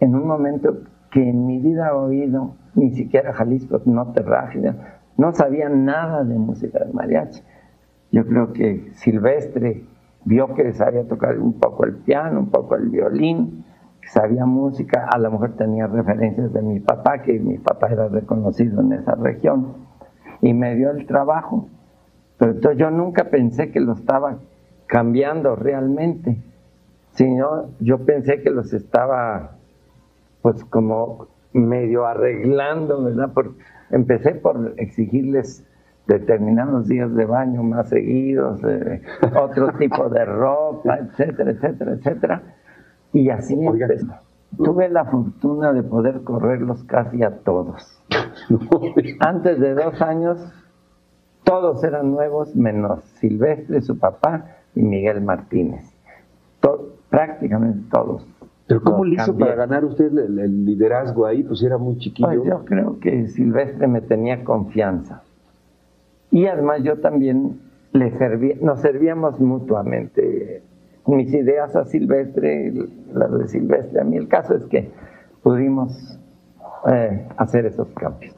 en un momento que en mi vida he oído ni siquiera Jalisco, no Terrágida, no sabía nada de música de mariachi. Yo creo que Silvestre vio que sabía tocar un poco el piano, un poco el violín, que sabía música, a lo mejor tenía referencias de mi papá, que mi papá era reconocido en esa región, y me dio el trabajo. Pero entonces yo nunca pensé que lo estaba cambiando realmente, sino yo pensé que los estaba pues como medio arreglando, ¿verdad? empecé por exigirles determinados días de baño más seguidos, eh, otro tipo de ropa, etcétera, etcétera, etcétera. Y así empecé. Tuve la fortuna de poder correrlos casi a todos. Antes de dos años, todos eran nuevos, menos Silvestre, su papá, y Miguel Martínez. prácticamente todos. ¿Pero cómo le hizo para ganar usted el, liderazgo ahí? Pues era muy chiquillo. Pues yo creo que Silvestre me tenía confianza. Y además yo también le servía, nos servíamos mutuamente. Mis ideas a Silvestre, las de Silvestre. A mí el caso es que pudimos eh, hacer esos cambios.